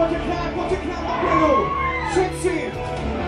What you Poczekaj, what you pielu! Wszyscy! Ja